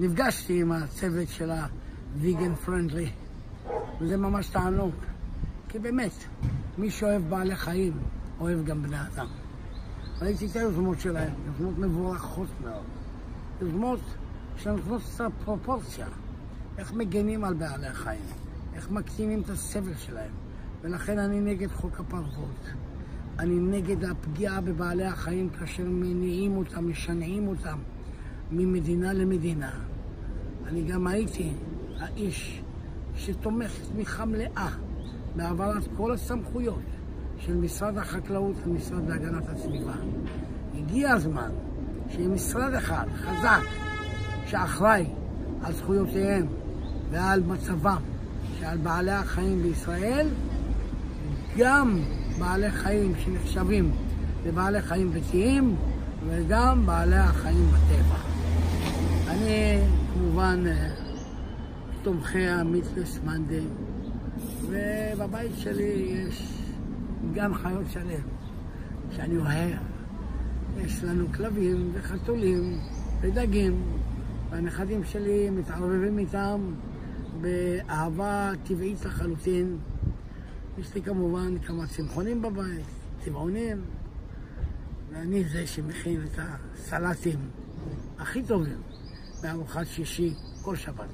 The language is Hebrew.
נפגשתי עם הצוות של ה-Vegan Friendly, וזה ממש תענוג. כי באמת, מי שאוהב בעלי חיים, אוהב גם בני אדם. ראיתי את היוזמות שלהם, יוזמות מבורכות מאוד. יוזמות שנותנות קצת פרופורציה. איך מגנים על בעלי החיים, איך מקטינים את הסבל שלהם. ולכן אני נגד חוק הפרוות. אני נגד הפגיעה בבעלי החיים כאשר מניעים אותם, משנעים אותם ממדינה למדינה. אני גם הייתי האיש שתומך תמיכה מלאה בהעברת כל הסמכויות של משרד החקלאות למשרד להגנת הסביבה. הגיע הזמן שיהיה משרד אחד חזק שאחראי על זכויותיהם ועל מצבם של בעלי החיים בישראל, גם בעלי חיים שנחשבים לבעלי חיים ביתיים וגם בעלי החיים בטבע. אני כמובן תומכי המיתלס מנדי, ובבית שלי יש גן חיות שלם שאני אוהב. יש לנו כלבים וחתולים ודגים, והנכדים שלי מתערבבים איתם באהבה טבעית לחלוטין. יש לי כמובן כמה צמחונים בבית, צבעונים, ואני זה שמכין את הסלטים הכי טובים בארוחת שישי כל שבת.